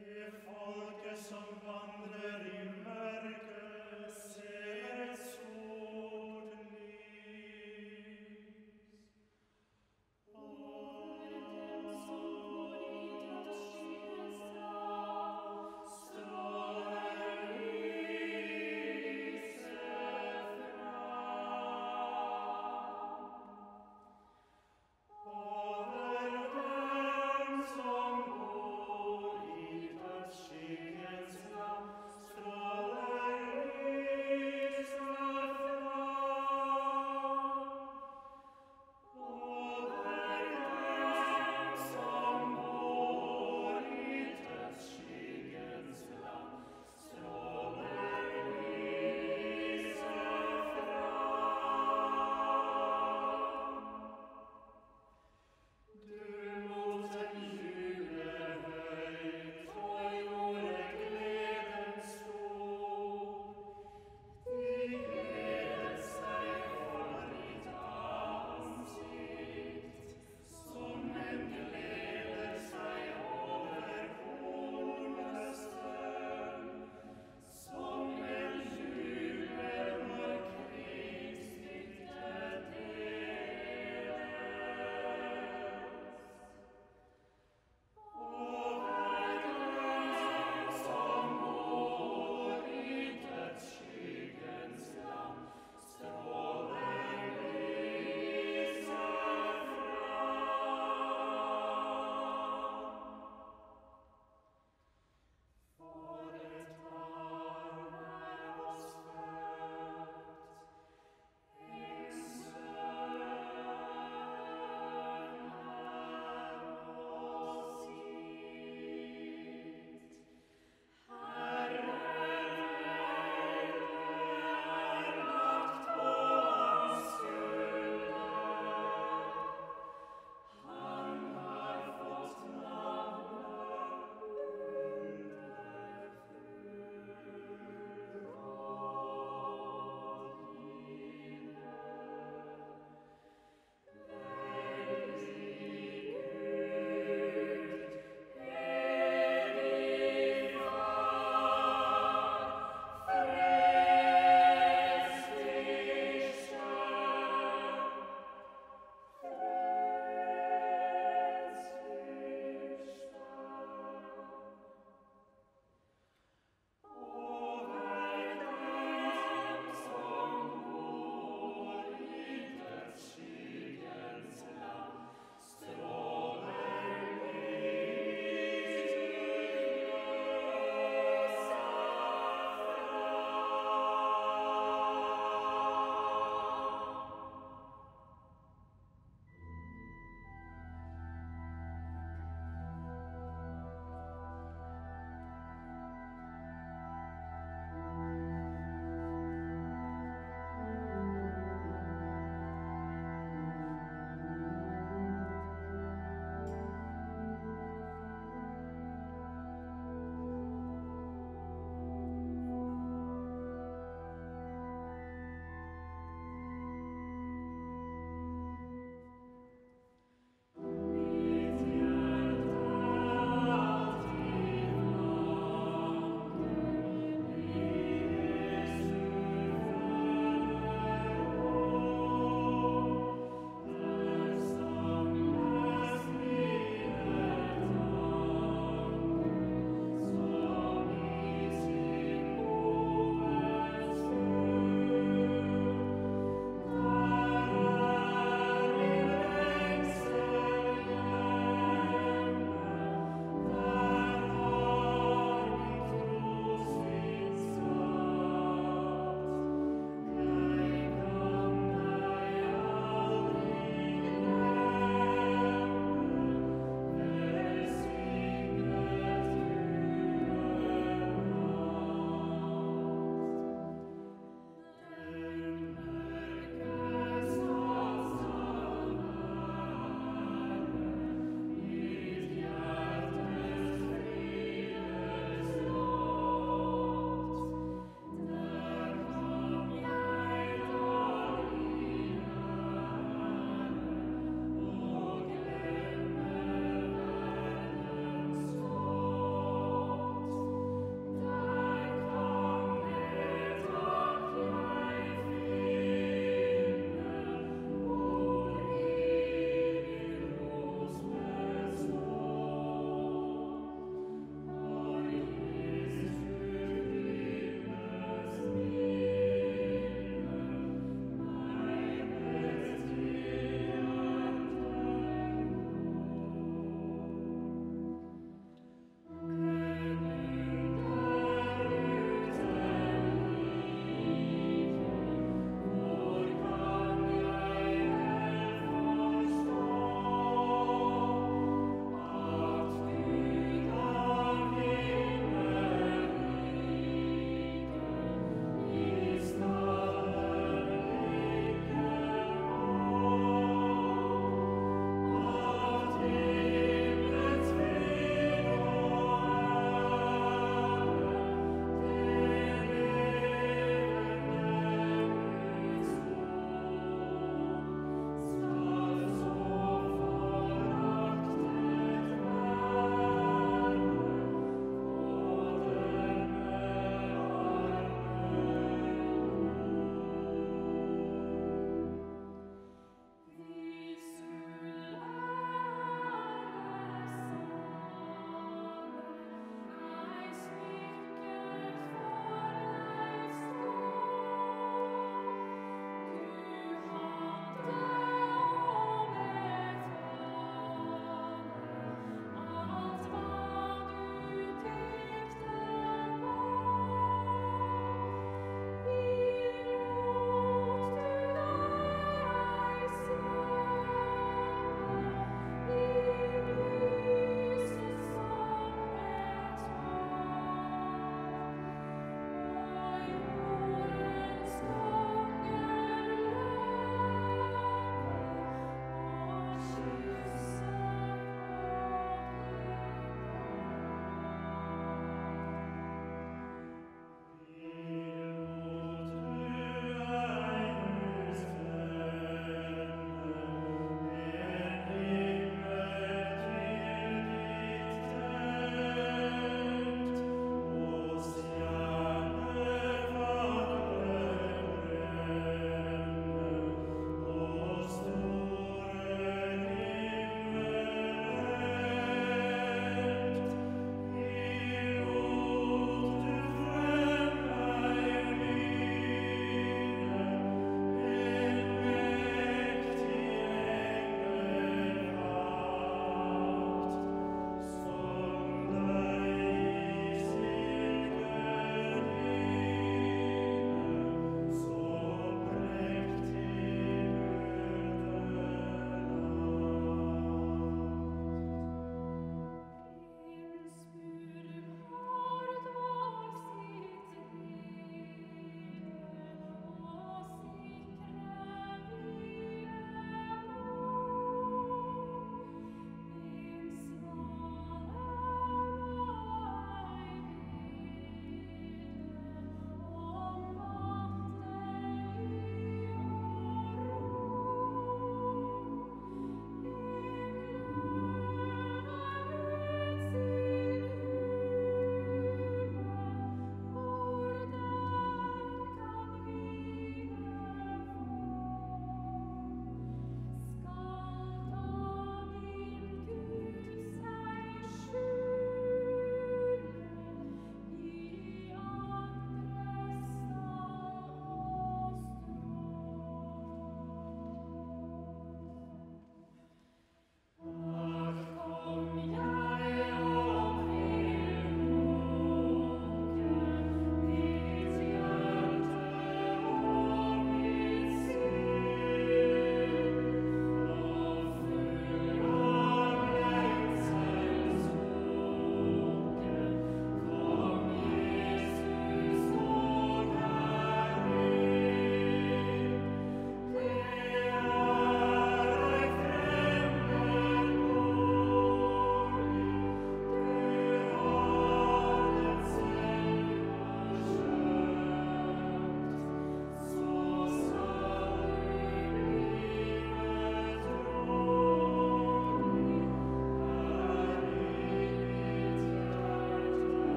Yeah.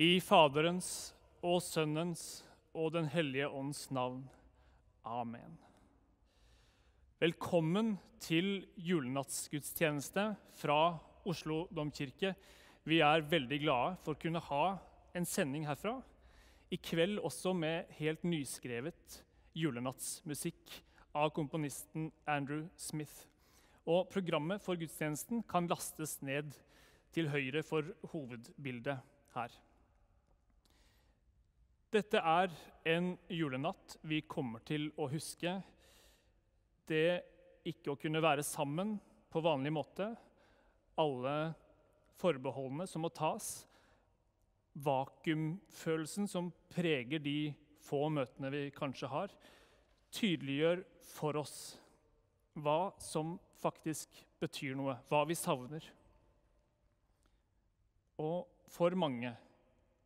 I Faderens og Sønnens og Den hellige ånds navn. Amen. Velkommen til julenattsgudstjeneste fra Oslo domkirke. Vi er veldig glade for å kunne ha en sending herfra. I kveld også med helt nyskrevet julenattsmusikk av komponisten Andrew Smith. Og programmet for gudstjenesten kan lastes ned til høyre for hovedbildet her. Dette er en julenatt vi kommer til å huske. Det ikke å kunne være sammen på vanlig måte, alle forbeholdene som må tas, vakuumfølelsen som preger de få møtene vi kanskje har, tydeliggjør for oss hva som faktisk betyr noe, hva vi savner. Og for mange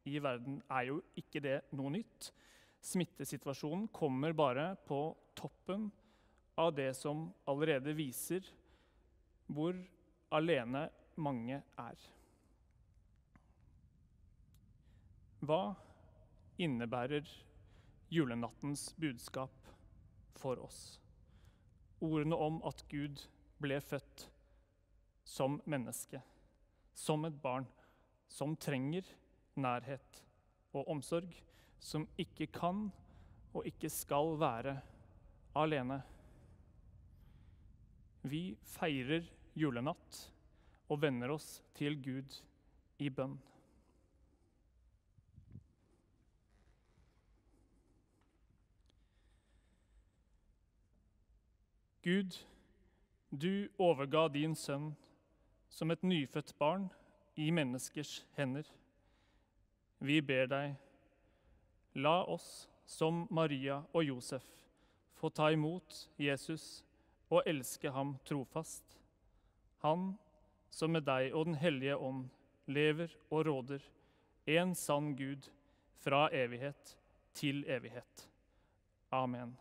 i verden er jo ikke det noe nytt. Smittesituasjonen kommer bare på toppen av det som allerede viser hvor alene mange er. Hva innebærer julenattens budskap for oss? Ordene om at Gud ble født som menneske, som et barn som trenger nærhet og omsorg, som ikke kan og ikke skal være alene. Vi feirer julenatt og venner oss til Gud i bønn. Gud, du overga din sønn som et nyfødt barn i menneskers hender. Vi ber deg, la oss som Maria og Josef få ta imot Jesus og elske ham trofast. Han som med deg og Den hellige ånd lever og råder, en sann Gud, fra evighet til evighet. Amen.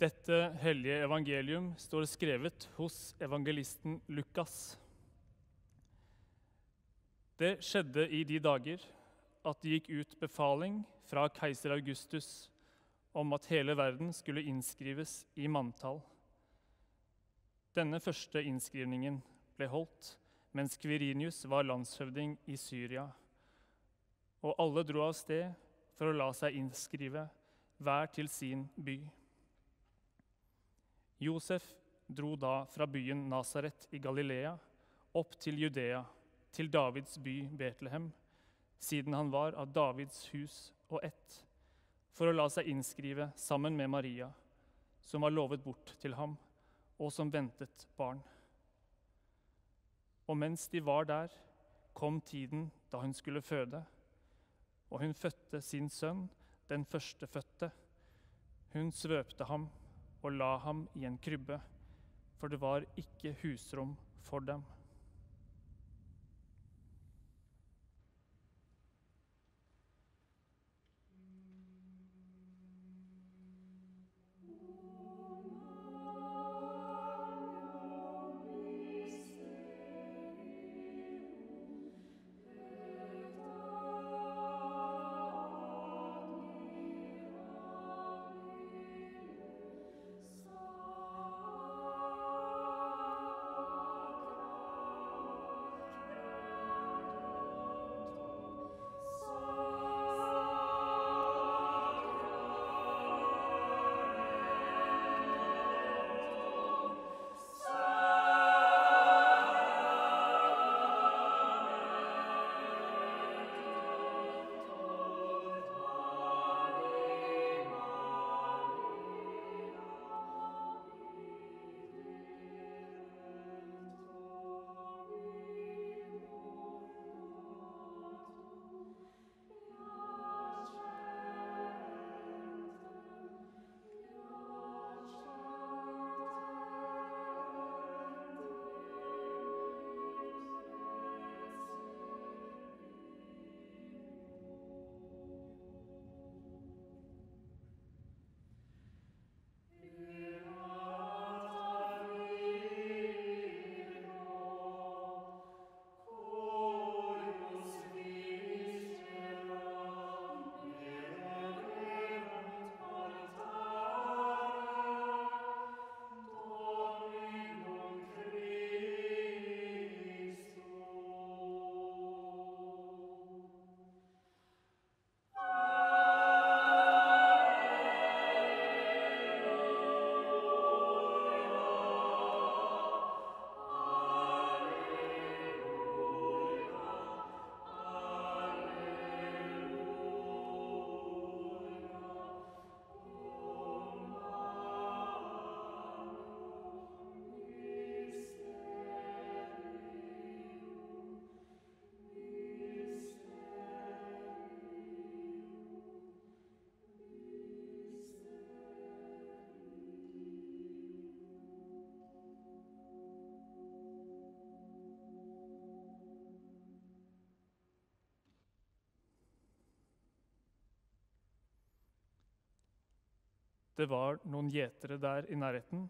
Dette hellige evangelium står skrevet hos evangelisten Lukas. Det skjedde i de dager at det gikk ut befaling fra keiser Augustus om at hele verden skulle innskrives i manntall. Denne første innskrivningen ble holdt mens Kvirinius var landshøvding i Syria, og alle dro av sted for å la seg innskrive, hver til sin by. Josef dro da fra byen Nasaret i Galilea opp til Judea, til Davids by Betlehem, siden han var av Davids hus og ett, for å la seg innskrive sammen med Maria, som var lovet bort til ham, og som ventet barn. Og mens de var der, kom tiden da hun skulle føde, og hun fødte sin sønn, den førstefødte. Hun svøpte ham og la ham i en krybbe, for det var ikke husrom for dem. Det var noen gjetere der i nærheten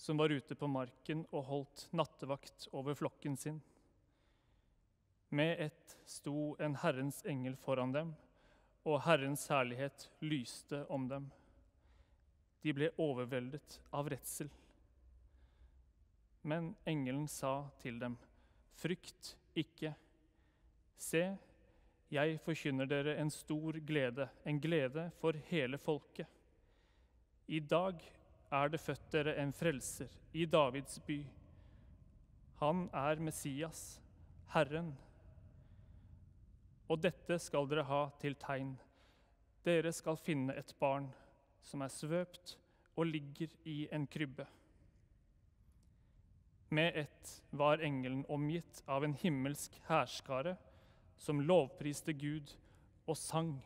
som var ute på marken og holdt nattevakt over flokken sin. Med ett sto en Herrens engel foran dem, og Herrens herlighet lyste om dem. De ble overveldet av redsel. Men engelen sa til dem, frykt ikke. Se, jeg forkynner dere en stor glede, en glede for hele folket. I dag er det født dere en frelser i Davids by. Han er Messias, Herren. Og dette skal dere ha til tegn. Dere skal finne et barn som er svøpt og ligger i en krybbe. Med ett var engelen omgitt av en himmelsk hærskare som lovpriste Gud og sang.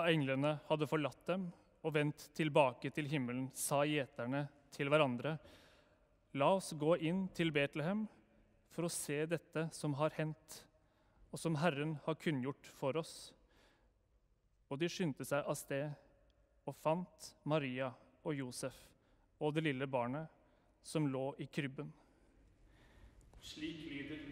Da englene hadde forlatt dem og vendt tilbake til himmelen, sa gjeterne til hverandre, La oss gå inn til Betlehem for å se dette som har hendt, og som Herren har kunngjort for oss. Og de skyndte seg av sted og fant Maria og Josef og det lille barnet som lå i krybben. Slik lyder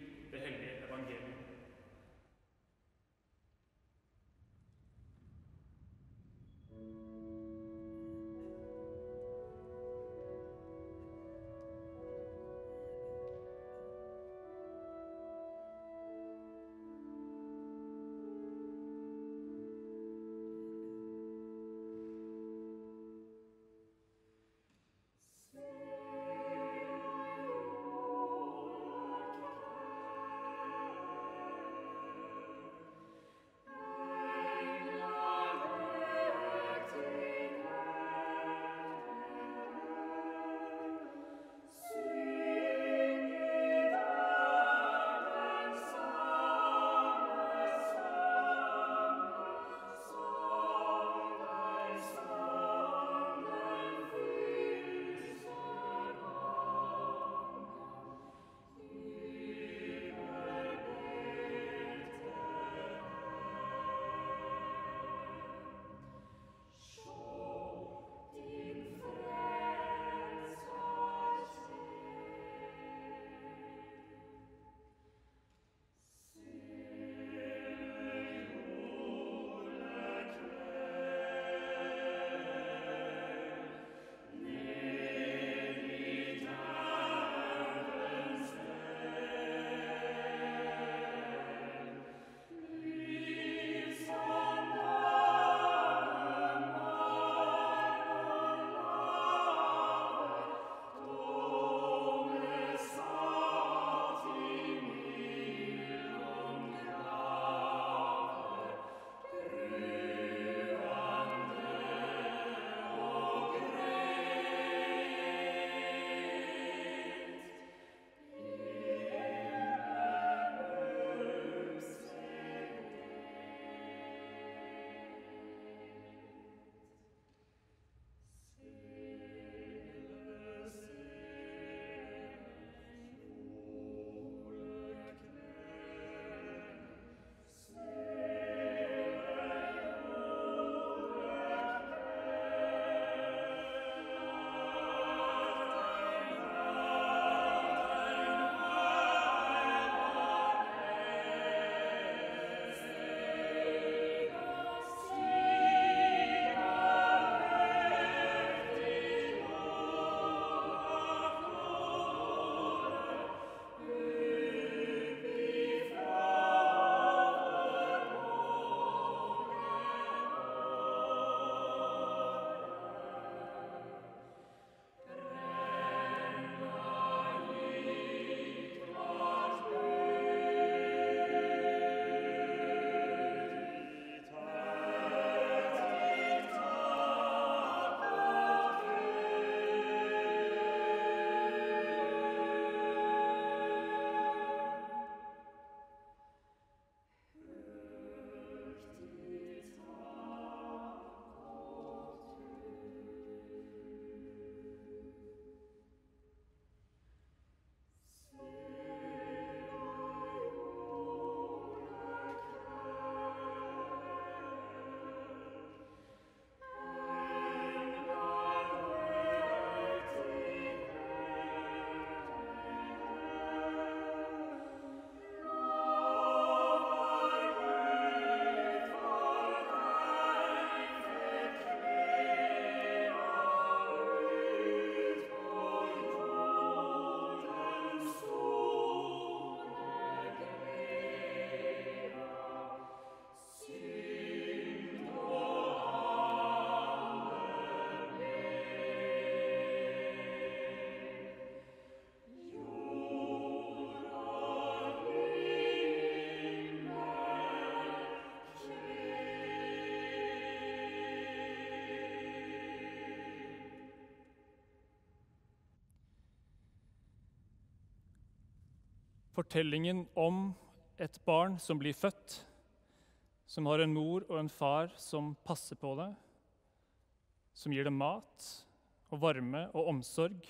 Fortellingen om et barn som blir født, som har en mor og en far som passer på det, som gir det mat og varme og omsorg,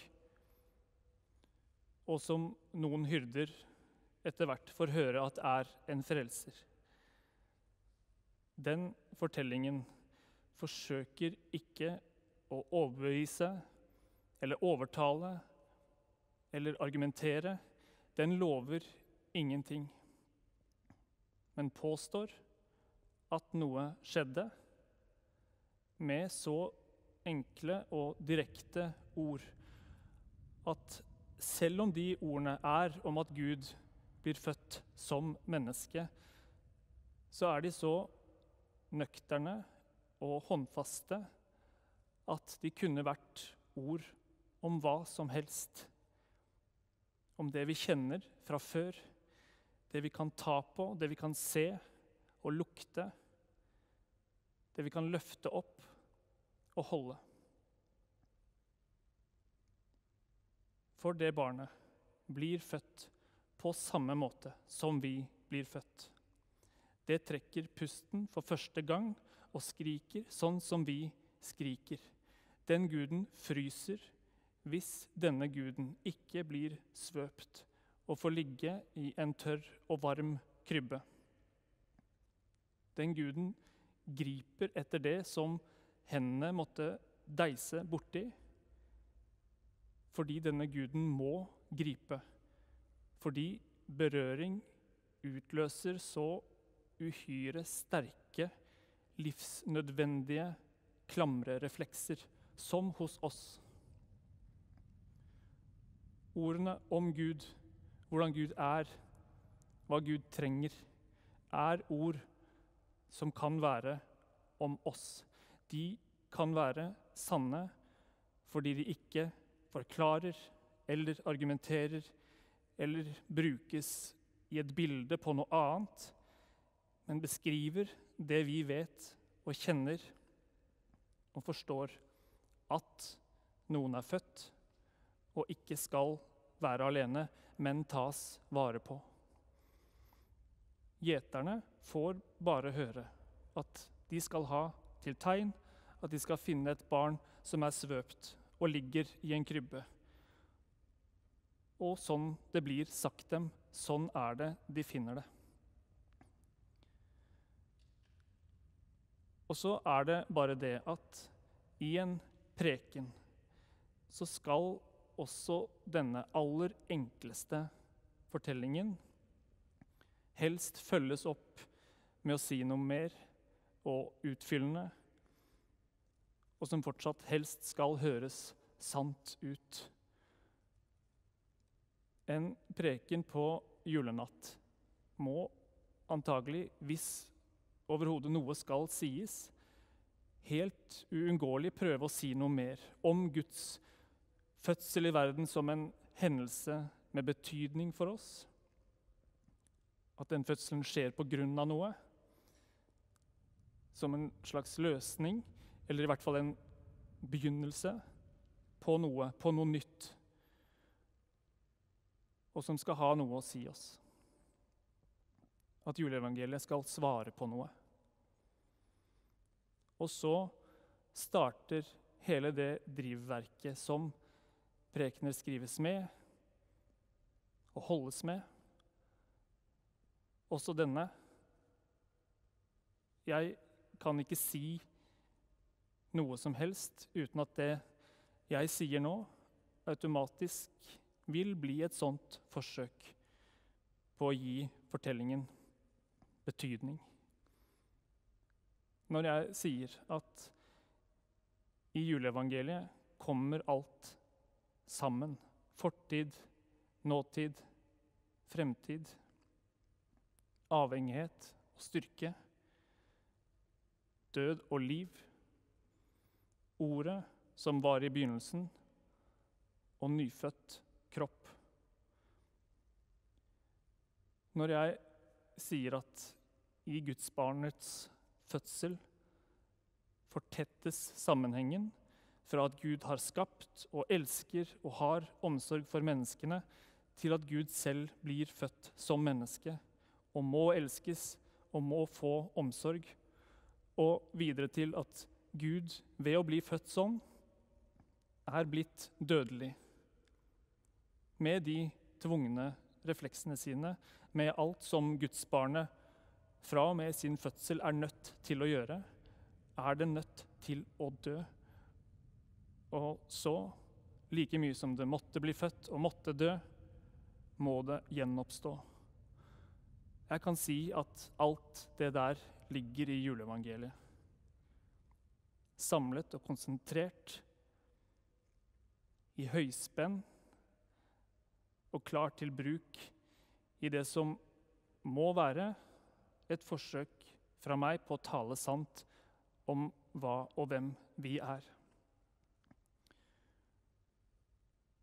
og som noen hyrder etter hvert får høre at er en frelser. Den fortellingen forsøker ikke å overbevise eller overtale eller argumentere. Den lover ingenting, men påstår at noe skjedde med så enkle og direkte ord at selv om de ordene er om at Gud blir født som menneske, så er de så nøkterne og håndfaste at de kunne vært ord om hva som helst. Om det vi kjenner fra før, det vi kan ta på, det vi kan se og lukte. Det vi kan løfte opp og holde. For det barnet blir født på samme måte som vi blir født. Det trekker pusten for første gang og skriker sånn som vi skriker. Den guden fryser hvis denne guden ikke blir svøpt og får ligge i en tørr og varm krybbe. Den guden griper etter det som hendene måtte deise borti, fordi denne guden må gripe. Fordi berøring utløser så uhyre sterke, livsnødvendige klamrereflekser, som hos oss. Ordene om Gud, hvordan Gud er, hva Gud trenger, er ord som kan være om oss. De kan være sanne fordi de ikke forklarer eller argumenterer eller brukes i et bilde på noe annet, men beskriver det vi vet og kjenner og forstår at noen er født og ikke skal være alene, men tas vare på. Gjeterne får bare høre at de skal ha til tegn at de skal finne et barn som er svøpt og ligger i en krybbe. Og sånn det blir sagt dem, sånn er det de finner det. Og så er det bare det at i en preken så skal også denne aller enkleste fortellingen helst følges opp med å si noe mer og utfyllende, og som fortsatt helst skal høres sant ut. En preken på julenatt må antagelig, hvis overhodet noe skal sies, helt uunngåelig prøve å si noe mer om Guds fødsel i verden som en hendelse med betydning for oss. At den fødselen skjer på grunn av noe. Som en slags løsning, eller i hvert fall en begynnelse på noe, på noe nytt. Og som skal ha noe å si oss. At juleevangeliet skal svare på noe. Og så starter hele det drivverket som prekener skrives med og holdes med. Også denne. Jeg kan ikke si noe som helst uten at det jeg sier nå, automatisk vil bli et sånt forsøk på å gi fortellingen betydning. Når jeg sier at i juleevangeliet kommer alt sammen. Fortid, nåtid, fremtid. Avhengighet og styrke. Død og liv. Ordet som var i begynnelsen, og nyfødt kropp. Når jeg sier at i gudsbarnets fødsel fortettes sammenhengen fra at Gud har skapt og elsker og har omsorg for menneskene, til at Gud selv blir født som menneske og må elskes og må få omsorg, og videre til at Gud ved å bli født sånn er blitt dødelig. Med de tvungne refleksene sine, med alt som gudsbarnet fra og med sin fødsel er nødt til å gjøre, er det nødt til å dø. Og så, like mye som det måtte bli født og måtte dø, må det gjenoppstå. Jeg kan si at alt det der ligger i juleevangeliet. Samlet og konsentrert, i høyspenn og klar til bruk i det som må være et forsøk fra meg på å tale sant om hva og hvem vi er.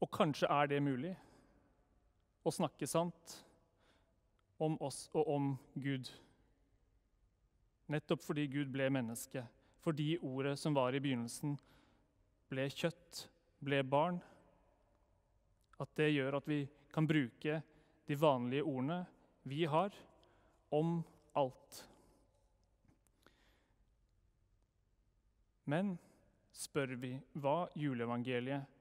Og kanskje er det mulig å snakke sant om oss og om Gud. Nettopp fordi Gud ble menneske, fordi ordet som var i begynnelsen, ble kjøtt, ble barn. At det gjør at vi kan bruke de vanlige ordene vi har, om alt. Men spør vi hva juleevangeliet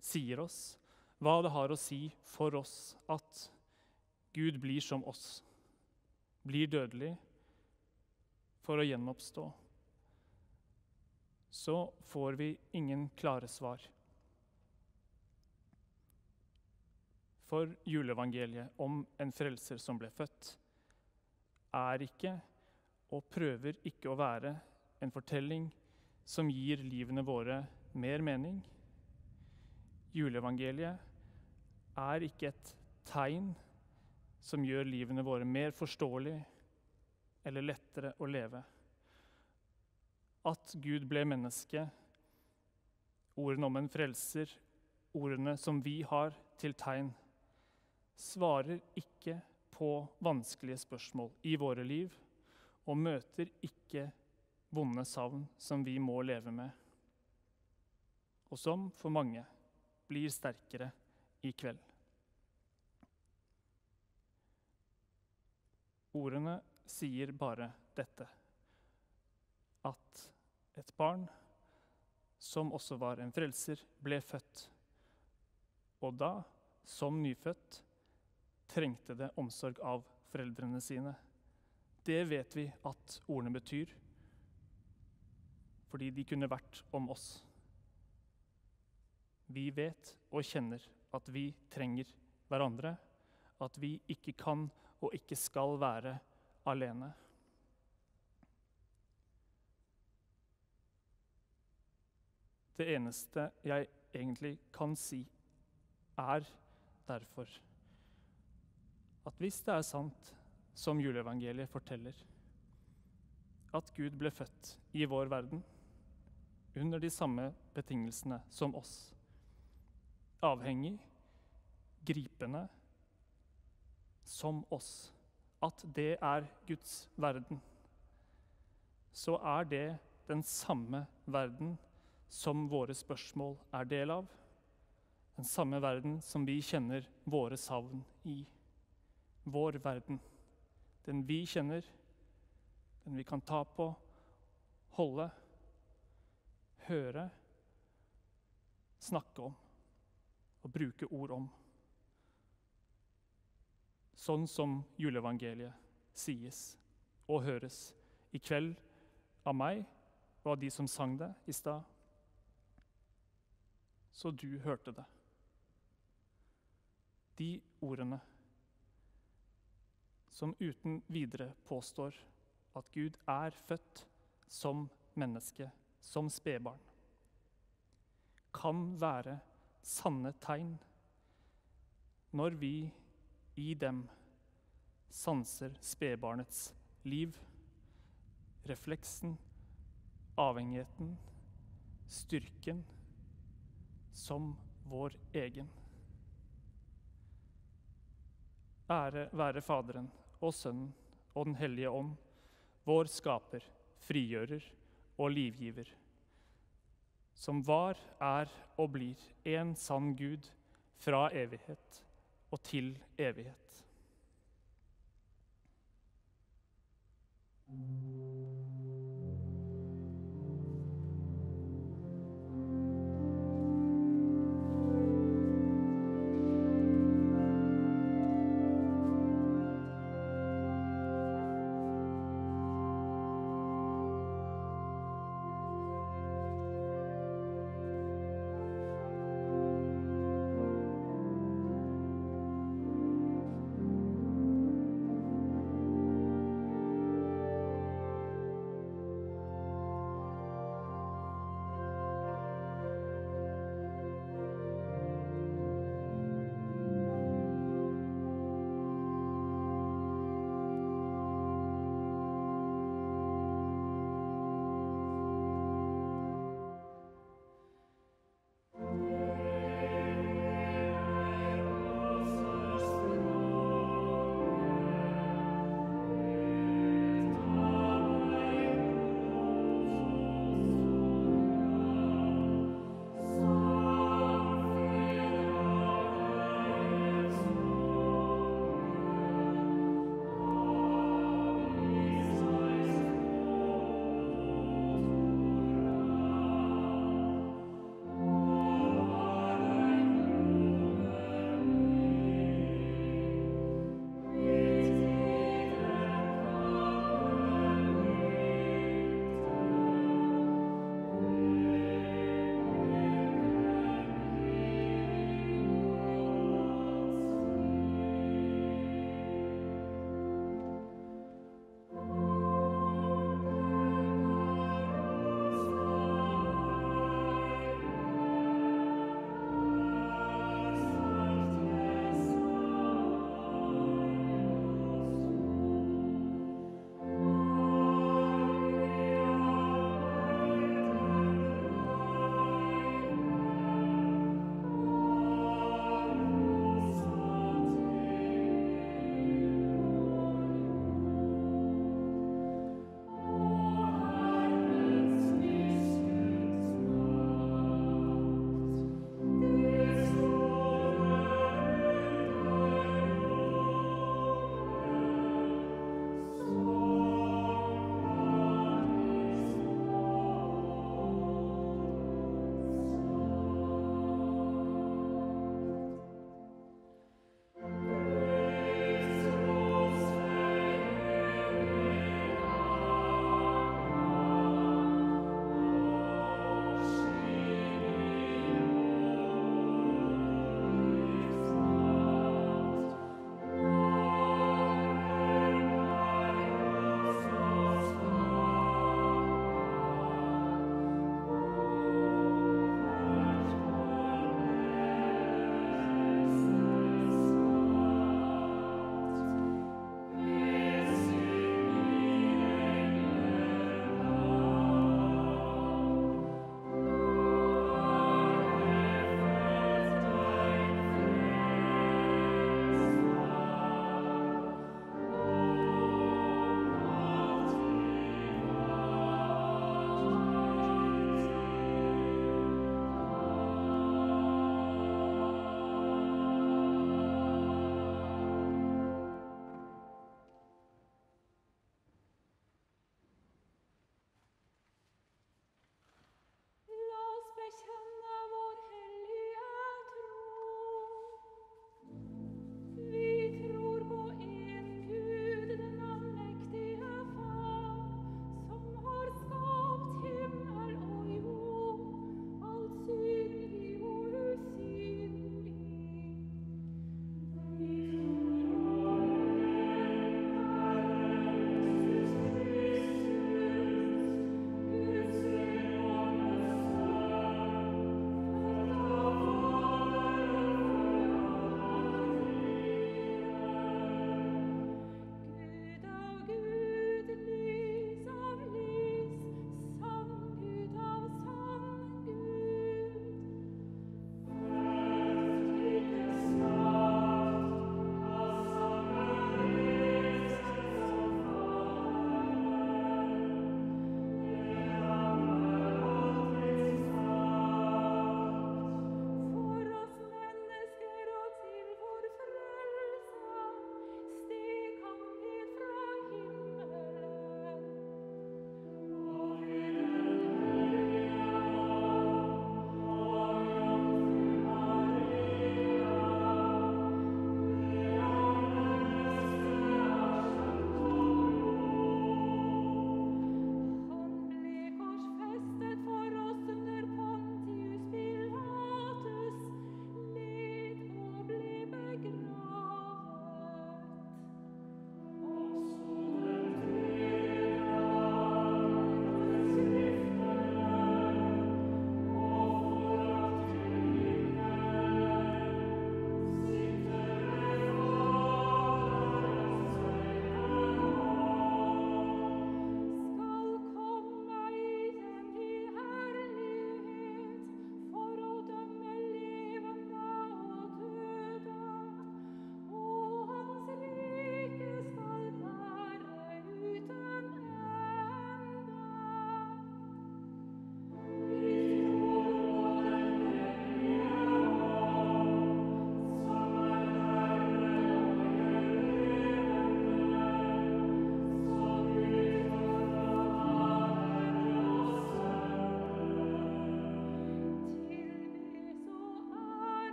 sier oss, hva det har å si for oss at Gud blir som oss, blir dødelig for å gjenoppstå, så får vi ingen klare svar. For juleevangeliet om en frelser som ble født, er ikke og prøver ikke å være en fortelling som gir livene våre mer mening. Juleevangeliet er ikke et tegn som gjør livene våre mer forståelig eller lettere å leve. At Gud ble menneske, ordene om en frelser, ordene som vi har til tegn, svarer ikke på vanskelige spørsmål i våre liv og møter ikke vonde savn som vi må leve med, og som for mange blir sterkere i kveld. Ordene sier bare dette at et barn, som også var en frelser, ble født. Og da, som nyfødt, trengte det omsorg av foreldrene sine. Det vet vi at ordene betyr, fordi de kunne vært om oss. Vi vet og kjenner at vi trenger hverandre, at vi ikke kan og ikke skal være alene. Det eneste jeg egentlig kan si, er derfor at hvis det er sant, som juleevangeliet forteller, at Gud ble født i vår verden under de samme betingelsene som oss, avhengig, gripende, som oss, at det er Guds verden, så er det den samme verden som våre spørsmål er del av. Den samme verden som vi kjenner våre savn i vår verden. Den vi kjenner, den vi kan ta på, holde, høre, snakke om og bruke ord om. Sånn som juleevangeliet sies og høres i kveld av meg og av de som sang det i stad. Så du hørte det. De ordene som uten videre påstår at Gud er født som menneske, som spedbarn, kan være sanne tegn når vi i dem sanser spedbarnets liv, refleksen, avhengigheten, styrken, som vår egen. Ære være Faderen og Sønnen og Den hellige ånd, vår skaper, frigjører og livgiver, som var, er og blir en sann Gud fra evighet og til evighet.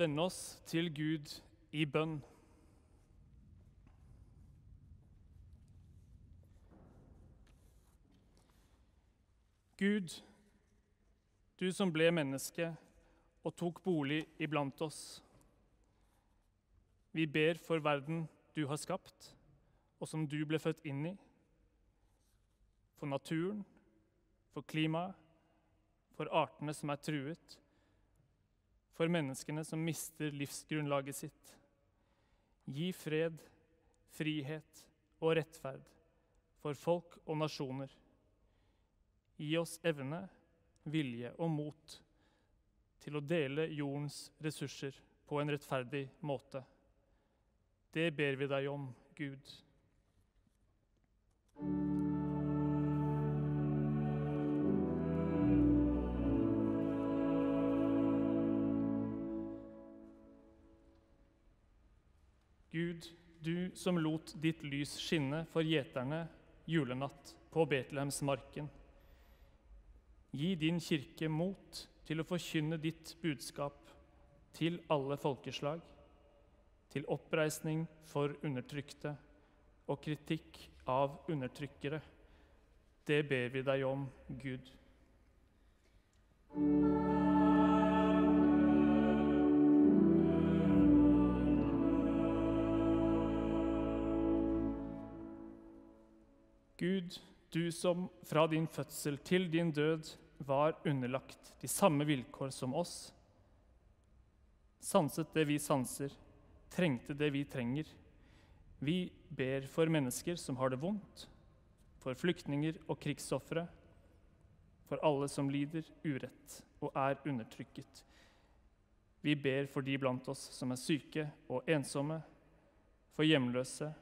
Vende oss til Gud i bønn. Gud, du som ble menneske og tok bolig iblant oss. Vi ber for verden du har skapt, og som du ble født inn i. For naturen, for klimaet, for artene som er truet. For menneskene som mister livsgrunnlaget sitt. Gi fred, frihet og rettferd for folk og nasjoner. Gi oss evne, vilje og mot til å dele jordens ressurser på en rettferdig måte. Det ber vi deg om, Gud. Gud, du som lot ditt lys skinne for gjeterne julenatt på Betlehemsmarken. Gi din kirke mot til å forkynne ditt budskap til alle folkeslag, til oppreisning for undertrykte og kritikk av undertrykkere. Det ber vi deg om, Gud. Gud, du som fra din fødsel til din død var underlagt de samme vilkår som oss, sanset det vi sanser, trengte det vi trenger. Vi ber for mennesker som har det vondt, for flyktninger og krigsofre, for alle som lider urett og er undertrykket. Vi ber for de blant oss som er syke og ensomme, for hjemløse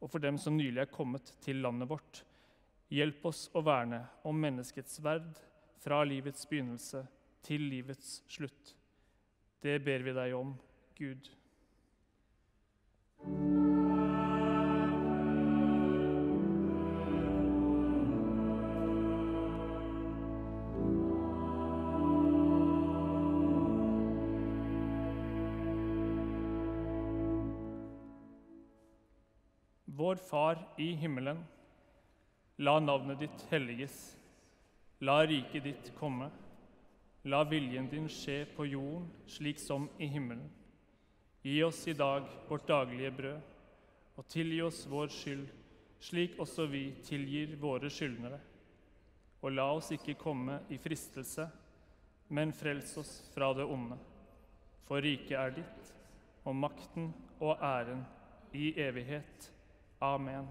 og for dem som nylig er kommet til landet vårt. Hjelp oss å verne om menneskets verd fra livets begynnelse til livets slutt. Det ber vi deg om, Gud. Vår Far i himmelen. La navnet ditt helliges. La riket ditt komme. La viljen din skje på jorden slik som i himmelen. Gi oss i dag vårt daglige brød, og tilgi oss vår skyld, slik også vi tilgir våre skyldnere. Og la oss ikke komme i fristelse, men frels oss fra det onde. For riket er ditt, og makten og æren i evighet. Amen.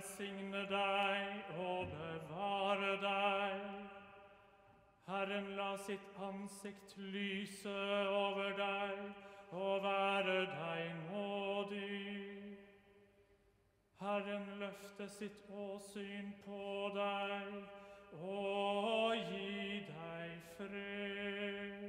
Velsigne deg og bevare deg. Herren la sitt ansikt lyse over deg og være deg nådig. Herren løfte sitt åsyn på deg og gi deg fred.